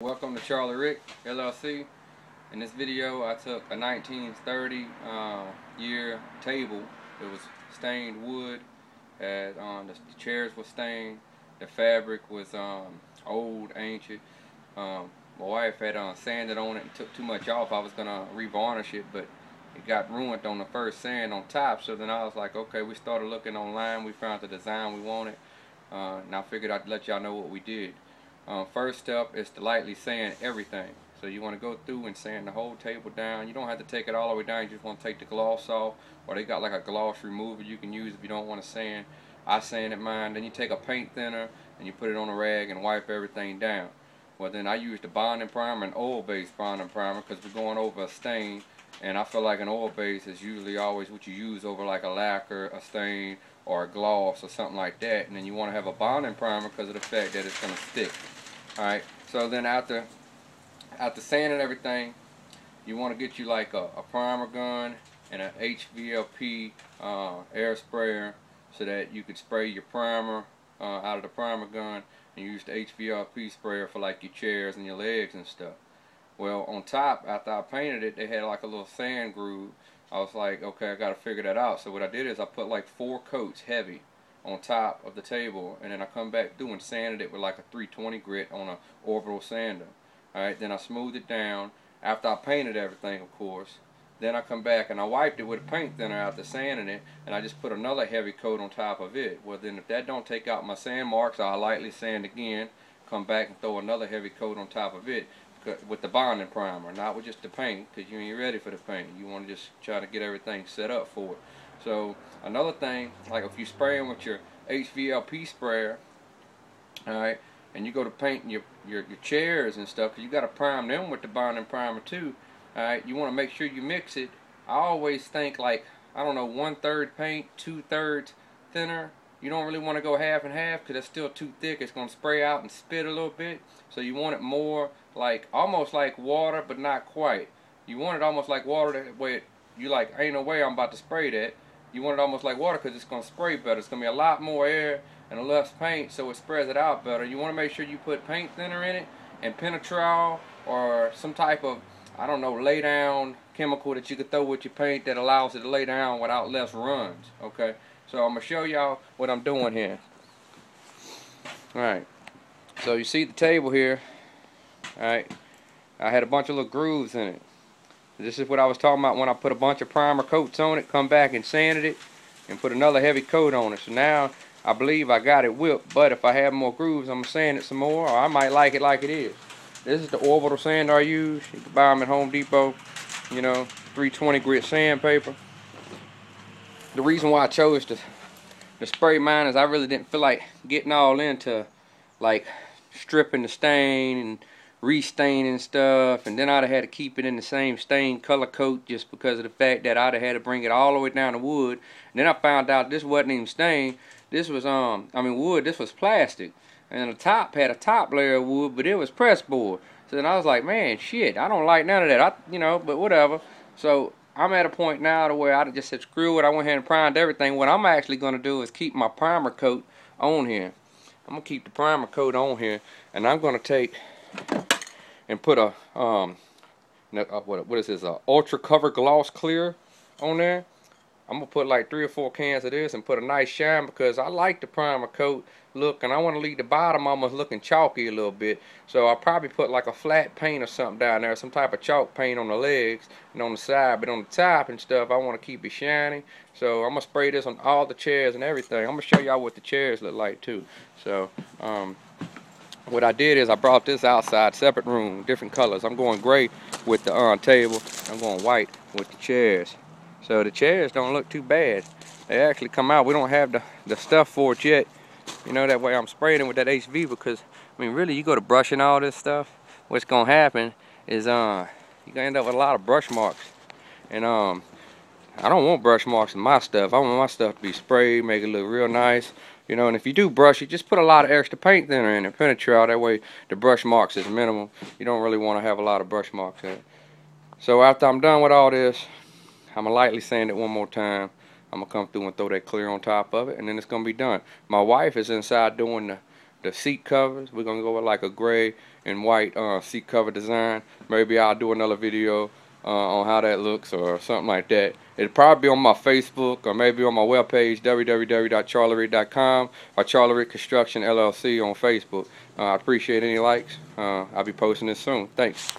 Welcome to Charlie Rick LLC. In this video I took a 1930 uh, year table. It was stained wood. Had um, the, the, chairs were stained. The fabric was um, old, ancient. Um, my wife had uh, sanded on it and took too much off. I was gonna revarnish it, but it got ruined on the first sand on top. So then I was like, okay, we started looking online. We found the design we wanted. Uh, and I figured I'd let y'all know what we did. Um, first step is to lightly sand everything. So you want to go through and sand the whole table down. You don't have to take it all the way down. You just want to take the gloss off. Or they got like a gloss remover you can use if you don't want to sand. I sanded mine. Then you take a paint thinner and you put it on a rag and wipe everything down. Well then I use the bonding primer and oil-based bonding primer because we're going over a stain. And I feel like an oil base is usually always what you use over like a lacquer, a stain, or a gloss or something like that. And then you want to have a bonding primer because of the fact that it's going to stick. Alright, so then after after sanding everything, you want to get you like a, a primer gun and an HVLP uh, air sprayer so that you could spray your primer uh, out of the primer gun and use the HVLP sprayer for like your chairs and your legs and stuff. Well, on top, after I painted it, they had like a little sand groove. I was like, okay, I got to figure that out. So what I did is I put like four coats heavy on top of the table and then I come back through and sanded it with like a 320 grit on a orbital sander. Alright then I smoothed it down. After I painted everything of course then I come back and I wiped it with a paint thinner after sanding it and I just put another heavy coat on top of it. Well then if that don't take out my sand marks I'll lightly sand again come back and throw another heavy coat on top of it with the bonding primer not with just the paint because you ain't ready for the paint. You want to just try to get everything set up for it so another thing, like if you spray them with your HVLP sprayer, all right, and you go to painting your, your, your chairs and stuff, cause you got to prime them with the bonding primer too. All right, you want to make sure you mix it. I always think like I don't know, one third paint, two thirds thinner. You don't really want to go half and half because it's still too thick. It's going to spray out and spit a little bit. So you want it more like almost like water, but not quite. You want it almost like water that way you like ain't no way I'm about to spray that you want it almost like water because it's going to spray better. It's going to be a lot more air and less paint so it spreads it out better. You want to make sure you put paint thinner in it and Penetrol or some type of, I don't know, lay down chemical that you could throw with your paint that allows it to lay down without less runs. Okay, so I'm going to show y'all what I'm doing here. Alright, so you see the table here. Alright, I had a bunch of little grooves in it. This is what I was talking about when I put a bunch of primer coats on it, come back and sanded it, and put another heavy coat on it. So now I believe I got it whipped, but if I have more grooves, I'm going to sand it some more, or I might like it like it is. This is the orbital sand I use. You can buy them at Home Depot, you know, 320 grit sandpaper. The reason why I chose to, to spray mine is I really didn't feel like getting all into like stripping the stain and restaining stuff and then I'd have had to keep it in the same stain color coat just because of the fact that I'd have had to bring it all the way down to wood. And then I found out this wasn't even stained this was um I mean wood. This was plastic. And the top had a top layer of wood but it was press board so then I was like man shit I don't like none of that. I you know but whatever. So I'm at a point now to where I just said screw it I went ahead and primed everything. What I'm actually going to do is keep my primer coat on here. I'm gonna keep the primer coat on here and I'm gonna take and put a um uh, what what is this uh, ultra cover gloss clear on there. I'm gonna put like three or four cans of this and put a nice shine because I like the primer coat look and I want to leave the bottom almost looking chalky a little bit. So I'll probably put like a flat paint or something down there some type of chalk paint on the legs and on the side but on the top and stuff I want to keep it shiny. So I'm gonna spray this on all the chairs and everything. I'm gonna show y'all what the chairs look like too. So um, what I did is I brought this outside, separate room, different colors. I'm going gray with the uh, table. I'm going white with the chairs. So the chairs don't look too bad. They actually come out. We don't have the, the stuff for it yet. You know, that way I'm spraying it with that HV because, I mean, really, you go to brushing all this stuff, what's going to happen is uh, you're going to end up with a lot of brush marks. And um, I don't want brush marks in my stuff. I want my stuff to be sprayed, make it look real nice. You know, and if you do brush it, just put a lot of extra paint thinner in it, Penetrol. That way the brush marks is minimal. You don't really want to have a lot of brush marks in it. So after I'm done with all this, I'm going to lightly sand it one more time. I'm going to come through and throw that clear on top of it, and then it's going to be done. My wife is inside doing the the seat covers. We're gonna go with like a gray and white uh, seat cover design. Maybe I'll do another video uh, on how that looks or something like that. It'll probably be on my Facebook or maybe on my webpage, www.charlierick.com or Charlie Rick Construction LLC on Facebook. Uh, I appreciate any likes. Uh, I'll be posting this soon. Thanks.